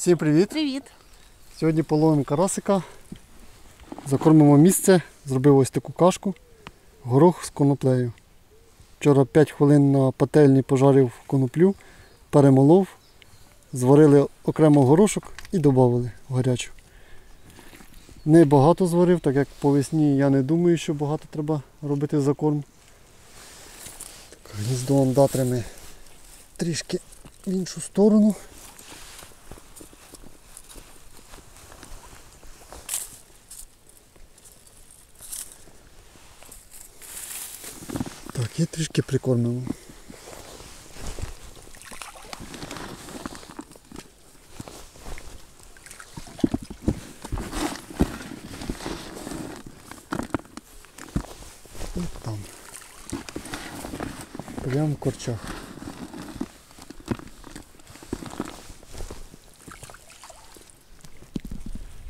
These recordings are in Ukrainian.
Всім привіт! Привіт. Сьогодні половимо карасика, закормимо місце, зробив ось таку кашку, горох з коноплею. Вчора 5 хвилин на пательні пожарив коноплю, перемолов, зварили окремо горошок і додали в гарячу. Не багато зварив, так як по весні я не думаю, що багато треба робити закорм. Гніздо андатрами трішки в іншу сторону. І трішки прикормимо. І там. Прямо в корчах.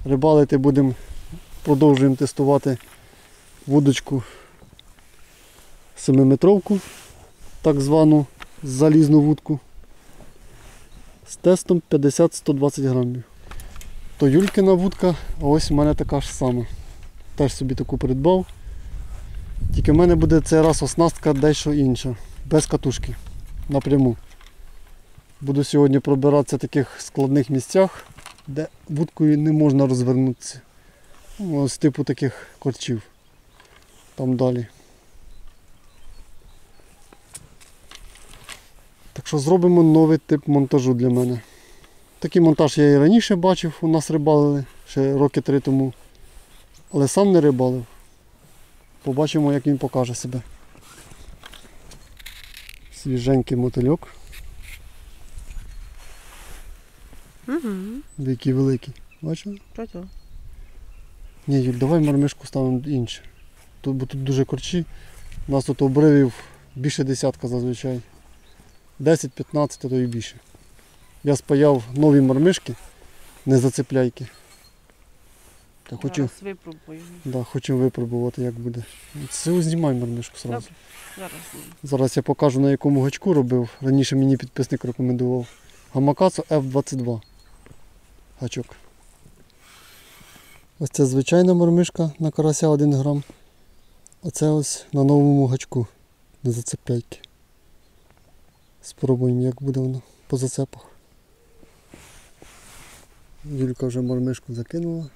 Рибалити будемо, продовжуємо тестувати вудочку семиметровку, так звану залізну вудку з тестом 50-120 грамів. То Юлькина вудка, а ось у мене така ж сама. Теж собі таку придбав. Тільки в мене буде цей раз оснастка дещо інша, без катушки напряму. Буду сьогодні пробиратися в таких складних місцях, де вудкою не можна розвернутися. Ну, Ось типу таких корчів. Там далі. Так що зробимо новий тип монтажу для мене. Такий монтаж я і раніше бачив, у нас рибалили ще роки три тому. Але сам не рибалив. Побачимо, як він покаже себе. Свіженький мотильок. Угу. Який великий. Бачили? Ні, Юль, давай мармишку ставимо інше. Тут, бо тут дуже корчі. У нас тут обривів більше десятка зазвичай. 10-15, а то і більше. Я спаяв нові мармишки, не зацепляйки. Та хочу, Зараз випробуємо. да, хочу випробувати, як буде. Це знімай мармишку сразу. Добре. Зараз. Зараз я покажу на якому гачку робив. Раніше мені підписник рекомендував. Гамакацу F22. Гачок. Ось це звичайна мормишка на карася 1 грам. Оце ось на новому гачку. На зацепляйки. Спробуємо, як буде воно по зацепах. Юлька вже мормишку закинула.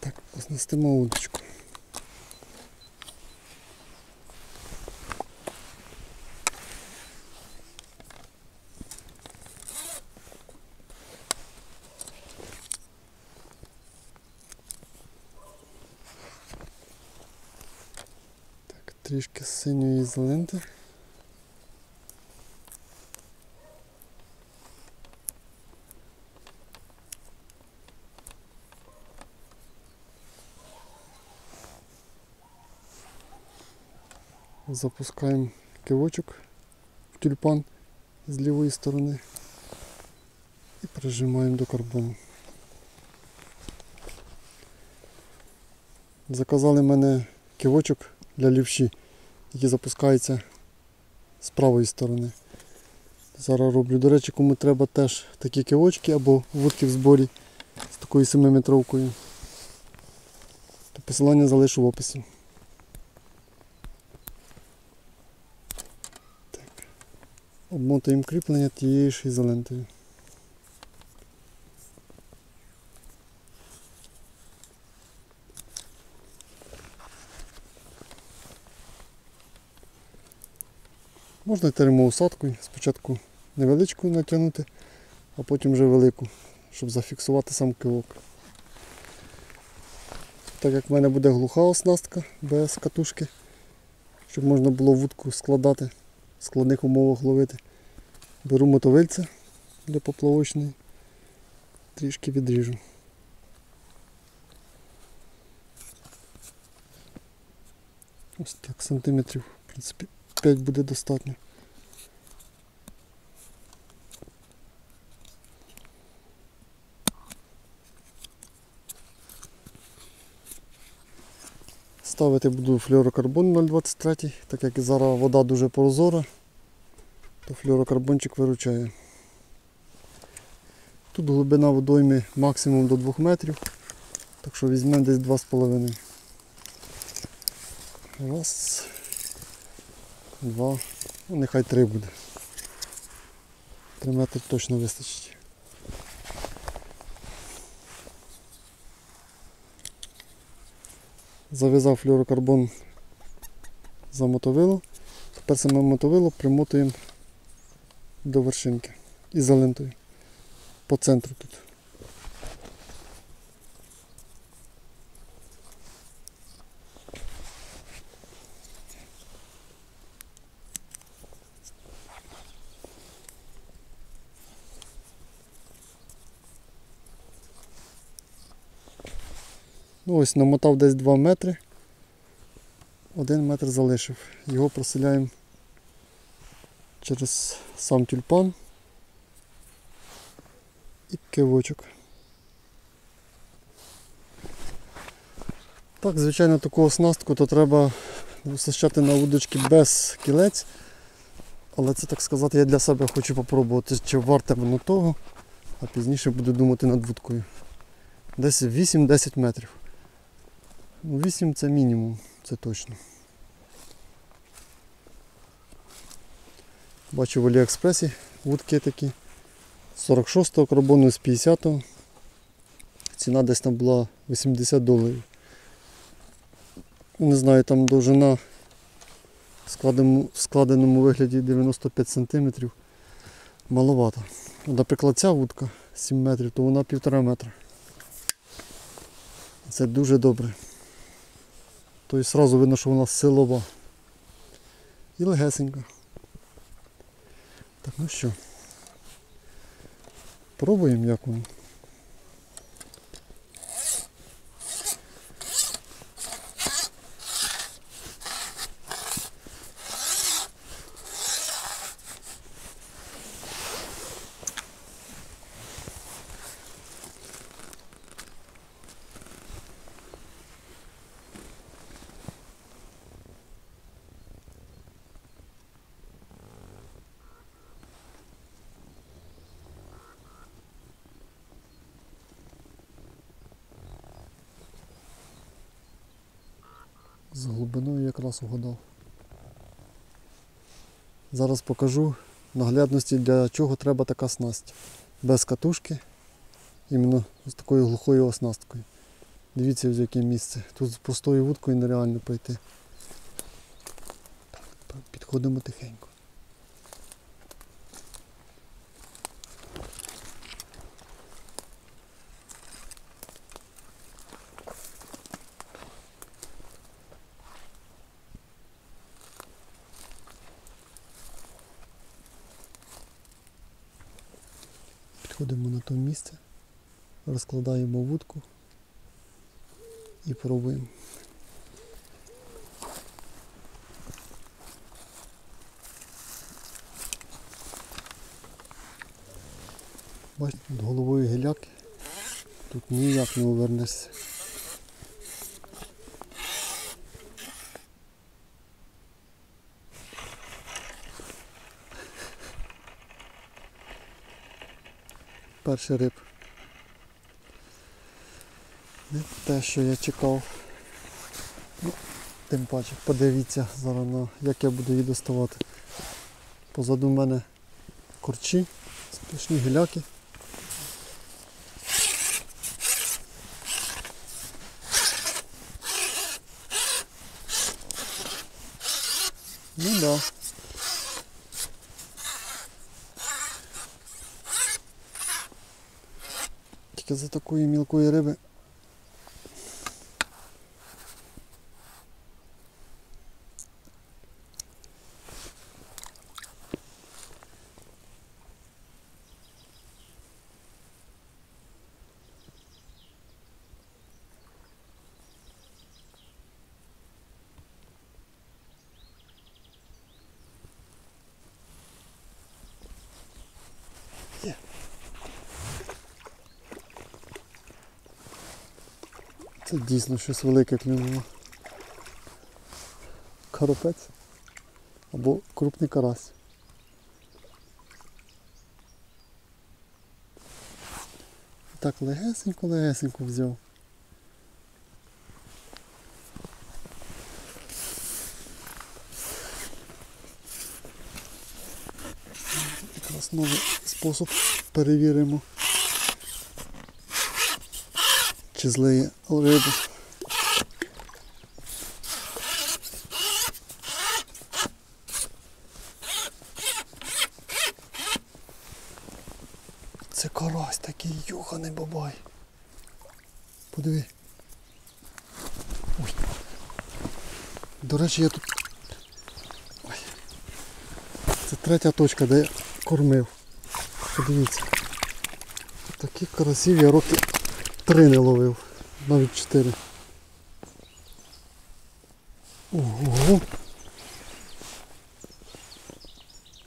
Так, оснастимо удочку. Так, трішки синьої ізоленти. Запускаємо кивочок в тюльпан з лівої сторони і прижимаємо до карбону. Заказали мене кивочок для лівші, який запускається з правої сторони. Зараз роблю. До речі, кому треба теж такі кивочки або вудки в зборі з такою 7-метровкою, то посилання залишу в описі. Обмотуємо кріплення тією ж ізолентою. Можна термоусадкою, спочатку невеличку натягнути, а потім вже велику, щоб зафіксувати сам кивок. Так як в мене буде глуха оснастка без катушки, щоб можна було вудку складати, складних умовах ловити. Беру мотовильця для поплавочної, трішки відріжу. Ось так, сантиметрів, в принципі, 5 буде достатньо. Ставити буду флюорокарбон 0,23, так як зараз вода дуже прозора, то флюорокарбончик виручає. Тут глибина водойми максимум до 2 метрів. Так що візьмемо десь 2,5. Раз. Два. Ну, нехай три буде. Три метри точно вистачить. Зав'язав флюрокарбон за мотовило. Тепер саме мотовило примотуємо до вершинки і залентою. По центру тут. Ось намотав десь 2 метри. Один метр залишив. Його проселяємо через сам тюльпан і кивочок. Так, звичайно, таку оснастку то треба висощати на удочки без кілець. Але це так сказати, я для себе хочу попробувати, чи варте воно того, а пізніше буду думати над вудкою. Десь 8-10 метрів. Ну, 8 це мінімум, це точно. Бачу в Аліекспресі вудки такі. 46-го карбону з 50-го. Ціна десь там була 80 доларів. Не знаю, там довжина в складеному, в складеному вигляді 95 см. Маловато. Наприклад, ця вудка 7 метрів, то вона 1,5 метра. Це дуже добре. Тобто одразу видно, що вона силова. І легесенька. Так, ну що. Пробуємо як воно. З глибиною якраз угадав. Зараз покажу наглядності, для чого треба така снасть. Без катушки, іменно з такою глухою оснасткою. Дивіться, в яке місце. Тут з простою вудкою нереально пройти. Підходимо тихенько. Підходимо на то місце, розкладаємо вудку і пробуємо. Бачите, тут головою гіляки, тут ніяк не увернешся. Перший риб. Не те, що я чекав. Ну, тим паче, подивіться зараз на як я буду її доставати. Позаду мене корчі, сплошні гіляки. koji milkuje rebe. Це дійсно щось велике клюнуло. Карапець або крупний карась. так легесенько-легесенько взяв. Якраз новий спосіб перевіримо. Чи злиє рибу. Це карась такий юханий бабай. Подиви. Ой. До речі, я тут. Ой. Це третя точка, де я кормив. Подивіться. Таких карасів я роки три не ловив. Навіть чотири. Ого.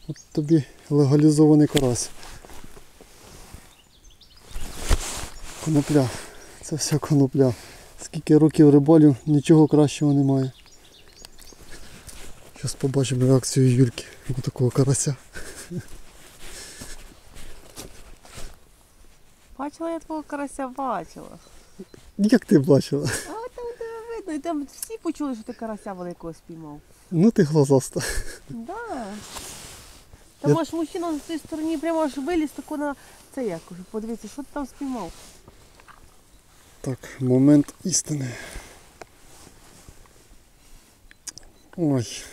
От тобі легалізований карась. Конопля. Це все конопля. Скільки років рибалю, нічого кращого немає. Зараз побачимо реакцію Юльки на такого карася. Бачила я твого карася, бачила. Як ти бачила? А там тебе видно, і там всі почули, що ти карася великого спіймав. Ну ти глазаста. Да. Та Я- може мужчина на тій стороні прямо аж виліз тако на це як уже. Подивіться, що ти там спіймав. Так, момент істини. Ой.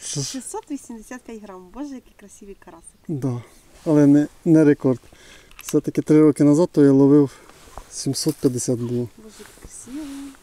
Що ж, 685 грам. Боже, який красивий карасик. да. Але не, не рекорд. Все-таки три роки назад то я ловив 750 було. Боже, який красивий.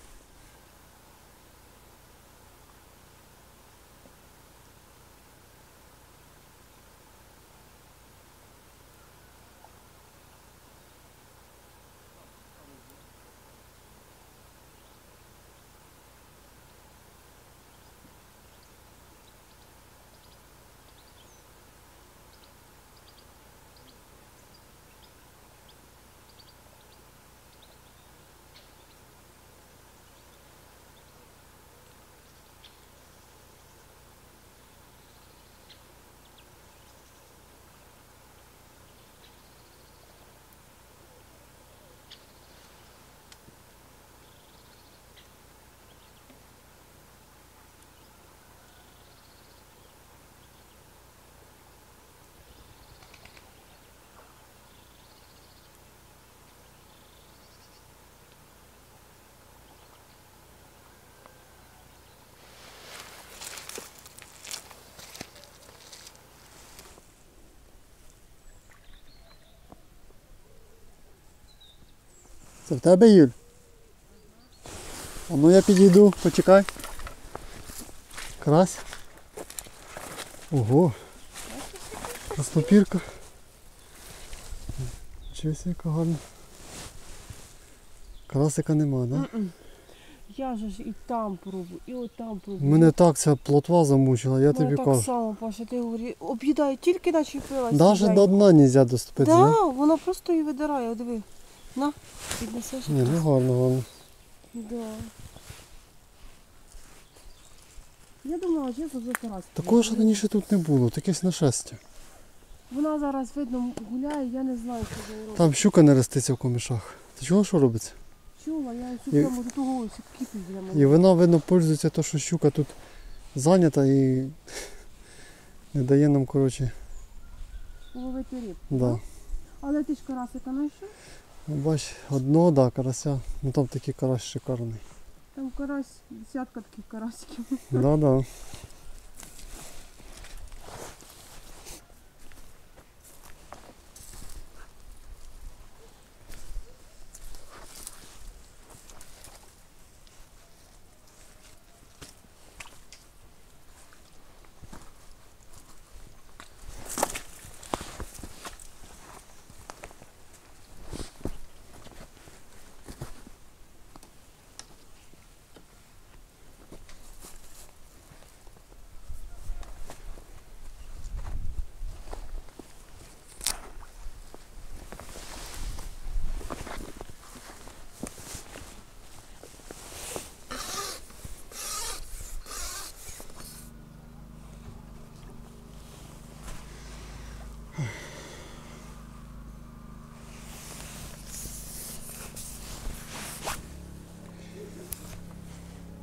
Це в тебе, Юль? А ну я підійду, почекай. Карась. Ого. Краснопірка. Чогось яка гарна. Карасика нема, да? Я же ж і там пробую, і от там пробую. Мене так ця плотва замучила, я Мене тобі так кажу. само, Паша, ти говори, об'їдає, тільки начепилася. Навіть до дна не можна доступити, Так, да? да, вона просто її видирає, диви. На, піднесеш. Ні, ну гарно, гарно. Да. Я думала, чесно, за карась. Такого ж раніше тут не було, такесь нашестя. Вона зараз, видно, гуляє, я не знаю, що за робить. Там щука не роститься в комішах. Ти чого що робиться? Чула, я цю І- прямо до того ось кипі прямо. І вона, видно, пользується то, що щука тут зайнята і не дає нам, коротше, Ловити риб. да. Але ти ж карасика знайшов? Бач, одного, да, карася. Ну там такий карась шикарний. Там карась, десятка таких карасиків. Да-да.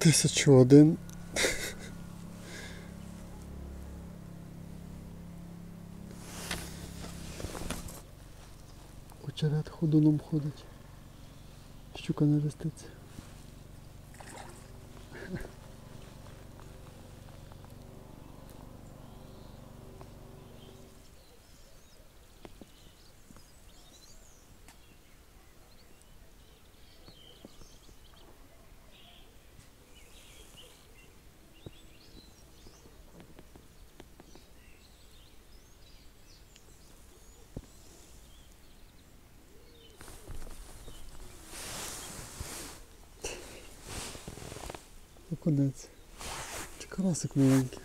1001 Очерет ходуном ходить. Щука не реститься. Окунець. Чи карасик маленький.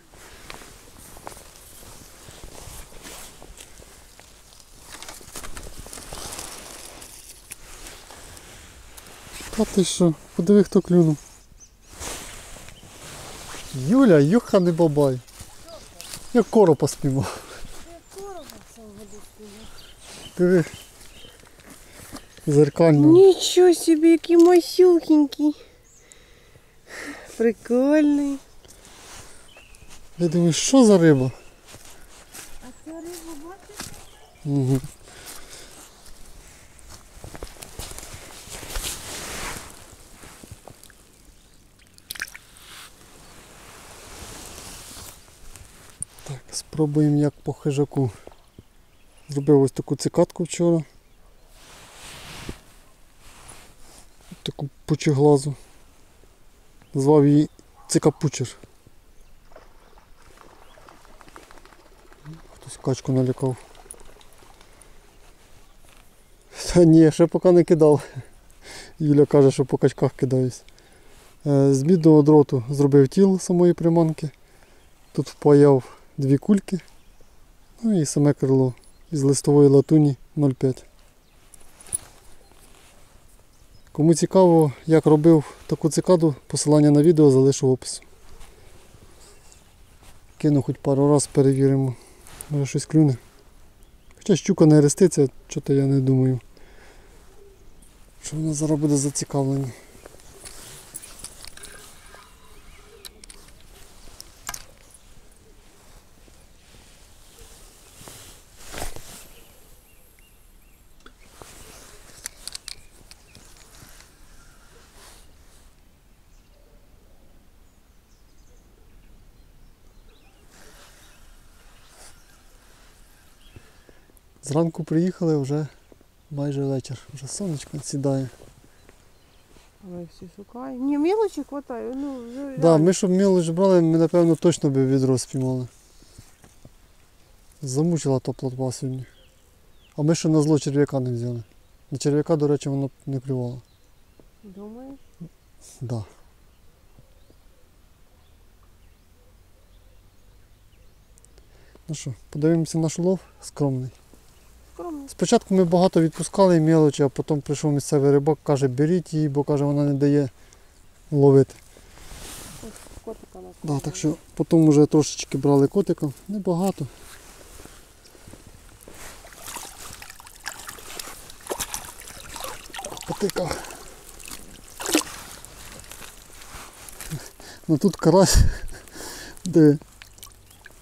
Та ти що? Подиви, хто клюнув. Юля, юха не бабай. Я коропа спіймав. Диви. Зеркально. Нічого собі, який масюхенький. Прикольний. Я думаю, що за риба? А ця риба бачиш? Угу. Так, спробуємо як по хижаку. Зробив ось таку цикатку вчора. Таку пучеглазу. Назвав її цикапучер. Хтось качку налякав. Та ні, ще поки не кидав. Юля каже, що по качках кидаюсь. Е, З мідного дроту зробив тіл самої приманки. Тут впаяв дві кульки. Ну і саме крило із листової латуні 0,5. Кому цікаво, як робив таку цикаду, посилання на відео залишу в описі. Кину хоч пару раз перевіримо. Може щось клюне. Хоча щука не реститься, що-то я не думаю. Що вона зараз буде зацікавлена. Зранку приїхали вже майже вечір. Вже сонечко сідає. Ой, всі шукає. Ні, мілочі хватає. Ну, вже да, реально. ми щоб мілоч брали, ми напевно точно би відро спіймали. Замучила та плотва сьогодні. А ми ще на зло черв'яка не взяли. На черв'яка, до речі, воно не клювало. Думаєш? Да. Ну що, подивимося наш улов скромний. Спочатку ми багато відпускали мілочі, а потім прийшов місцевий рибак, каже, беріть її, бо каже, вона не дає ловити. Котика Да, так що потім вже трошечки брали котика, небагато. Котика. Ну тут карась, де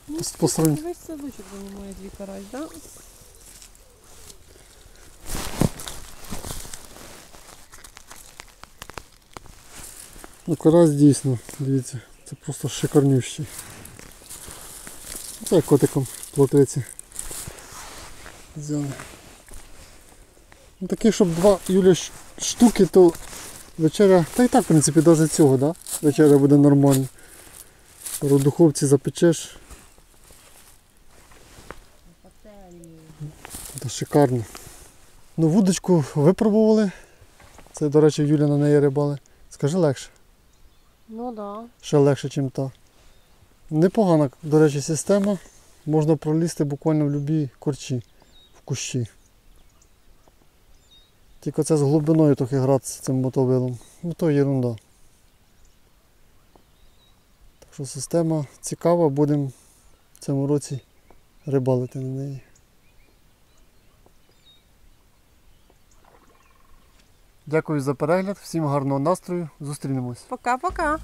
Ну, по сравненню. Весь садочок займає дві карась, так? Да? Ну дійсно, дивіться, це просто шикарнющий. Це котиком плотиці. Взяли. Ну такі, щоб два Юля штуки, то вечеря. Та і так, в принципі, навіть цього, да? Вечеря буде нормально. В духовці запечеш. Та шикарно. Ну, вудочку випробували. Це, до речі, Юля на неї рибали. Скажи легше. Ну да. Ще легше, ніж та. Непогана, до речі, система. Можна пролізти буквально в будь-які корчі, в кущі. Тільки це з глибиною трохи гратися цим мотовилом. Ну то ерунда. Так що система цікава, будемо в цьому році рибалити на неї. Дякую за перегляд, всім гарного настрою, зустрінемось. Пока-пока.